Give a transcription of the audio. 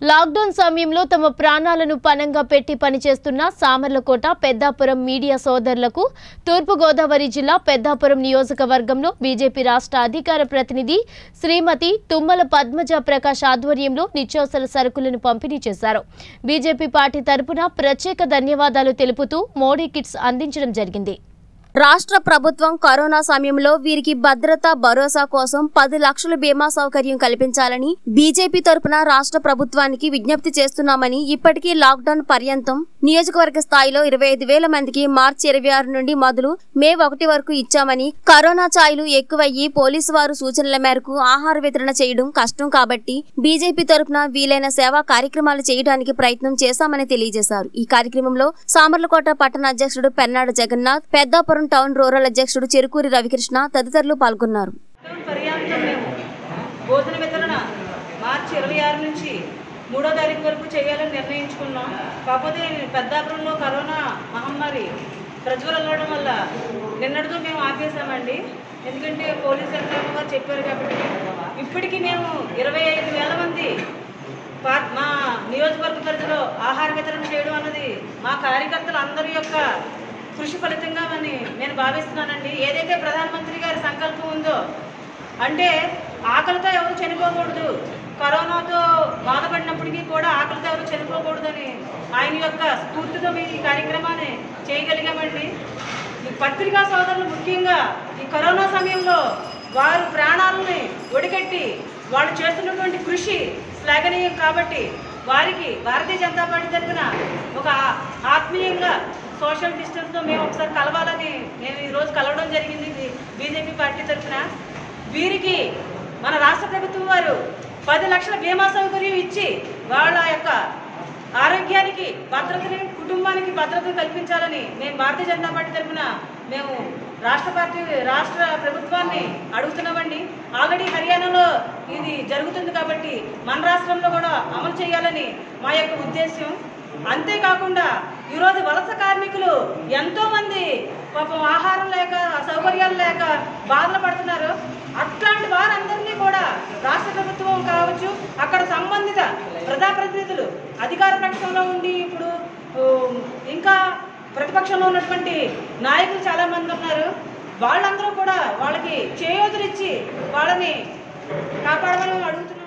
Lockdown సమయంలో తమ ప్రాణాలను పణంగా పెట్టి పనిచేస్తున్న సామర్లకోట పెద్దాపురం మీడియా సోదరులకు తూర్పుగోదావరి జిల్లా పెద్దాపురం నియోజకవర్గంలో బీజేపీ రాష్ట్ర అధికార ప్రతినిధి శ్రీమతి తుమ్మల పద్మజ ప్రకాష్ ఆధ్వర్యంలో నిత్యావసర సరుకులను పంపిణీ చేశారు. బీజేపీ పార్టీ తరపున ప్రత్యేక ధన్యవాదాలు తెలుపుతూ మోడీ కిట్స్ అందించడం జరిగింది. రాష్ట్ర ప్రభుత్వం కరోనా సమయంలో వీరికి భద్రత భరోసా కోసం పది లక్షల బీమా సౌకర్యం కల్పించాలని బీజేపీ తరపున రాష్ట్ర ప్రభుత్వానికి విజ్ఞప్తి చేస్తున్నామని ఇప్పటికీ లాక్డౌన్ పర్యంతం నియోజకవర్గ స్థాయిలో ఇరవై ఐదు వేల మందికి మార్చి ఇరవై ఆరు నుండి మొదలు మే ఒకటి వరకు ఇచ్చామని కరోనా ఛాయలు ఎక్కువయ్యి పోలీసు వారు సూచనల మేరకు ఆహార వితరణ చేయడం కష్టం కాబట్టి బీజేపీ తరపున వీలైన సేవా కార్యక్రమాలు చేయడానికి ప్రయత్నం చేశామని తెలియజేశారు. ఈ కార్యక్రమంలో సామర్లకోట పట్టణ అధ్యక్షుడు పెన్నాడ జగన్నాథ్ పెద్దాపురం టౌన్ రూరల్ అధ్యక్షుడు చెరుకూరి రవికృష్ణ తదితరులు పాల్గొన్నారు. భోజన వితరణ మార్చి ఇరవై ఆరు నుంచి మూడో తారీఖు వరకు చేయాలని నిర్ణయించుకున్నాం. కాకపోతే పెద్దాపురంలో కరోనా మహమ్మారి ప్రజ్వరలవడం వల్ల నిన్నటితో మేము ఆపేసామండి ఎందుకంటే పోలీస్ యంత్రాంగం గారు చెప్పారు కాబట్టి ఇప్పటికీ మేము ఇరవై ఐదు వేల మంది మా నియోజకవర్గ పరిధిలో ఆహార వితరణ చేయడం అన్నది మా కార్యకర్తలు అందరి యొక్క కృషి ఫలితంగా అని నేను భావిస్తున్నానండి. ఏదైతే ప్రధానమంత్రి గారి సంకల్పం ఉందో అంటే ఆకలితో ఎవరు చనిపోకూడదు. కరోనాతో బాధపడినప్పటికీ కూడా ఆకలితో ఎవరు చనిపోకూడదని ఆయన యొక్క స్ఫూర్తితో మేము ఈ కార్యక్రమాన్ని చేయగలిగామండి. ఈ పత్రికా సోదరులు ముఖ్యంగా ఈ కరోనా సమయంలో వారు ప్రాణాలని ఒడిగట్టి వాళ్ళు చేస్తున్నటువంటి కృషి శ్లాఘనీయం కాబట్టి వారికి భారతీయ జనతా పార్టీ తరఫున ఒక ఆత్మీయంగా సోషల్ డిస్టెన్స్తో మేము ఒకసారి కలవాలని నేను ఈరోజు కలవడం జరిగింది బీజేపీ పార్టీ తరఫున. వీరికి మన రాష్ట్ర ప్రభుత్వం వారు పది లక్షల బీమా సౌకర్యం ఇచ్చి వాళ్ళ యొక్క ఆరోగ్యానికి భద్రతని కుటుంబానికి భద్రత కల్పించాలని మేము భారతీయ జనతా పార్టీ తరఫున మేము రాష్ట్ర పార్టీ రాష్ట్ర ప్రభుత్వాన్ని అడుగుతున్నామండి. ఆల్రెడీ హర్యానాలో ఇది జరుగుతుంది కాబట్టి మన రాష్ట్రంలో కూడా అమలు చేయాలని మా యొక్క ఉద్దేశం అంతేకాకుండా ఈరోజు వలస కార్మికులు ఎంతో మంది పాపం ఆహారం లేక సౌకర్యాలు లేక బాధలు పడుతున్నారు. అట్లాంటి వారందరినీ కూడా రాష్ట్ర ప్రభుత్వం కావచ్చు అక్కడ సంబంధిత ప్రజాప్రతినిధులు అధికార పక్షంలో ఉండి ఇప్పుడు ఇంకా ప్రతిపక్షంలో ఉన్నటువంటి నాయకులు చాలా మంది ఉన్నారు. వాళ్ళందరూ కూడా వాళ్ళకి చేయూతనిచ్చి వాళ్ళని కాపాడమని అడుగుతున్నారు.